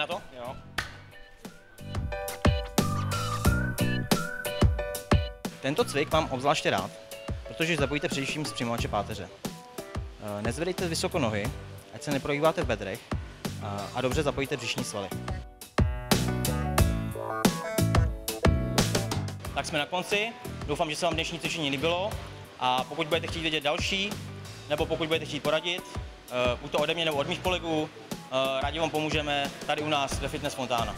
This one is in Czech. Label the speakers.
Speaker 1: Jdeme na to?
Speaker 2: Jo.
Speaker 1: Tento cvik mám obzvláště rád, protože zapojíte především zpřímovače páteře. Eh, Nezvedejte vysoko nohy, ať se neprojíváte v bedrech a- a dobře zapojíte břišní svaly. Tak jsme na konci, doufám, že se vám dnešní cvičení líbilo a pokud budete chtít vědět další, nebo pokud budete chtít poradit, eh, buď to ode mě nebo od mých kolegů, eh, rádi vám pomůžeme tady u nás ve Fitness Fontána.